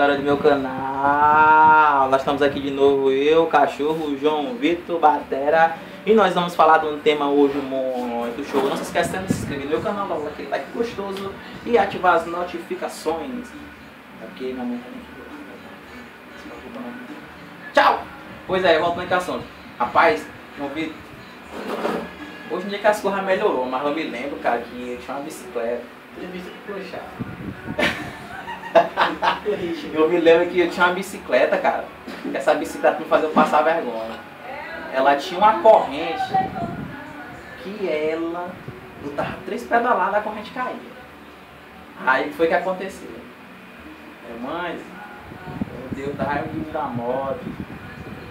Galera do meu canal, nós estamos aqui de novo, eu, cachorro, João Vitor, Batera. E nós vamos falar de um tema hoje muito show. Não se esqueça de se inscrever no meu canal, dar aquele like gostoso E ativar as notificações. Ok, minha mãe tá Tchau! Pois é, voltando ao assunto Rapaz, João Vitor Hoje em dia que as melhorou, mas eu me lembro, cara, que tinha uma bicicleta. Puxar. Eu me lembro que eu tinha uma bicicleta, cara. Essa bicicleta me fazia passar vergonha. Ela tinha uma corrente que ela. Eu tava três pedaladas, a corrente caía. Aí foi que aconteceu. Minha mãe, meu Deus, tava indo da moto.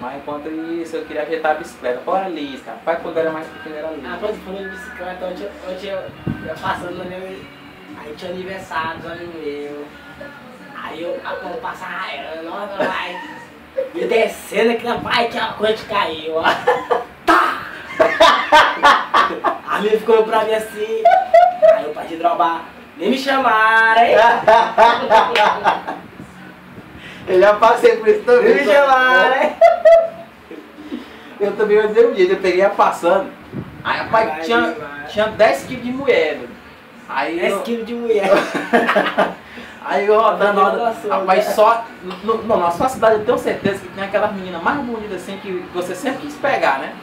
Mas enquanto isso, eu queria ajeitar a bicicleta. Qual era a Liz, cara? Pai, quando era mais pequeno, era Liz. Ah, quando falou de bicicleta, hoje, hoje eu, eu passando no meu. Aí tinha aniversário do amigo meu. Aí eu, a passa raiando, ó, meu pai. E descendo aqui na pai, tinha uma coisa caiu, ó. Tá! A minha ficou pra mim assim. Aí eu parti drobar. Nem me chamaram, hein? Eu já passei por isso também. Nem me chamaram, hein? Eu também eu dei um jeito, eu peguei a passando. Aí, rapaz, Vai, tinha, vai. tinha 10 quilos de moeda. Aí 10 eu, quilos de mulher. Aí eu rodando. Rapaz, né? só. No, na sua cidade eu tenho certeza que tem aquelas meninas mais bonitas assim que você sempre quis pegar, né?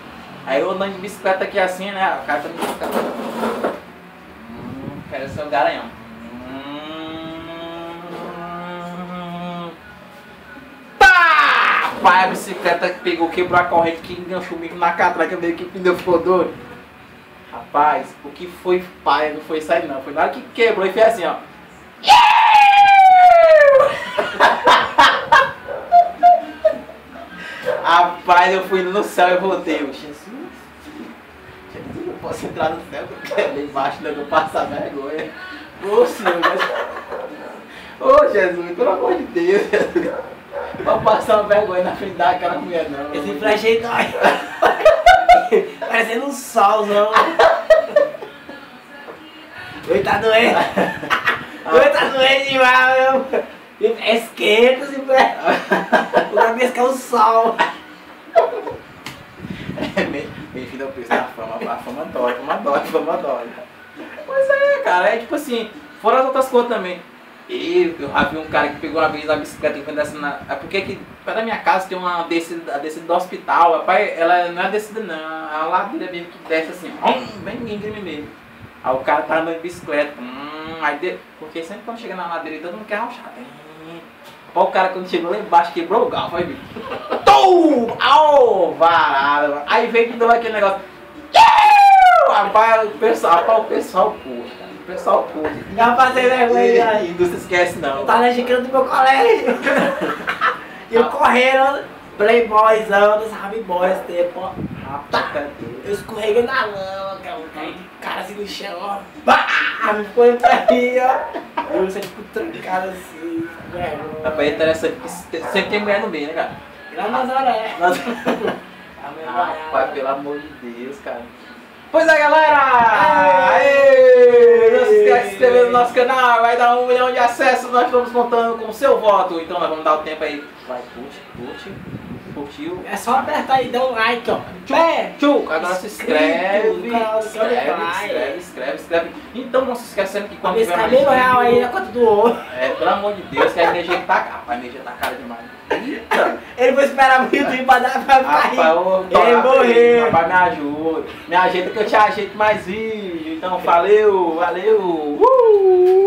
Aí eu andando de bicicleta aqui assim, né? O cara também fica. Hum, quero ser o garanhão. Hum. Pá! Pai, a bicicleta pegou, quebrou a corrente que enganchou comigo na catraca, meio que pneu ficou doido. Rapaz, o que foi pai não foi sair não. Foi na hora que quebrou e fez assim, ó. Rapaz, eu fui no céu e voltei. Eu, Jesus, Jesus, eu não posso entrar no céu porque eu quero embaixo, não vou passar vergonha. Ô Senhor, mas... Ô Jesus, pelo amor de Deus, Jesus. Vou passar uma vergonha na frente daquela mulher não. Esse flash aí dói. Parecendo um solzão. Oi, tá doendo. Oi, tá doendo demais, meu. É esquenta, esse flash. O cabeça que é o sol. É, bem, bem-vindo ao preço da fama. A fama dói, a fama dói, a fama dói. Pois é, cara, é tipo assim, fora as outras coisas também. Eu, já vi um cara que pegou uma vez a bicicleta e foi descendo na. É porque aqui perto da minha casa tem uma descida, descida do hospital. Rapaz, ela não é descida não, é a ladeira mesmo que desce assim, hum, bem íngreme mesmo. Aí o cara tá andando de bicicleta, hum, aí de... porque sempre quando chega na ladeira todo mundo quer. Hum. Rapaz, o cara quando chegou lá embaixo quebrou o garfo, aí viu. Tum! Au! Varada. Aí veio de novo aquele negócio. Rapaz, o pessoal, rapaz, o pessoal curte, cara. O pessoal curte. Já passei vergonha aí. Não se esquece não. Tava na xícara do meu colégio. E eu correndo, playboyzão, dos Rabi Boys, tempo. Rapaz, Eu escorreguei na lama, cara, caí de cara assim no chão, ó. Bah! Me foi pra mim, ó. Eu saí tipo trancado assim. Rapaz, é interessante que sempre tem mulher no meio, né, cara? Lá na Nazaré. Nossa. A minha Rapaz, vaiada. pelo amor de Deus, cara. Pois é, galera! Aê! Não se esquece de se inscrever no nosso canal, vai dar um milhão de acessos, nós estamos contando com o seu voto. Então nós vamos dar o tempo aí. Vai, curte, curte, curtiu. É só apertar aí, dá um like, ó. Pé! Tchau! Agora se inscreve, canal do inscreve, Spotify. inscreve. Então não se esquecendo que quando tiver mais cabelo real aí na conta do outro. É, pelo amor de Deus, que a energia tá cara. Rapaz, a energia tá cara demais. Ele vai esperar muito YouTube pra dar pra ô, Ele morreu. Rapaz, me ajuda. Me ajeita que eu te ajeito mais vídeo. Então, valeu, valeu. Uh!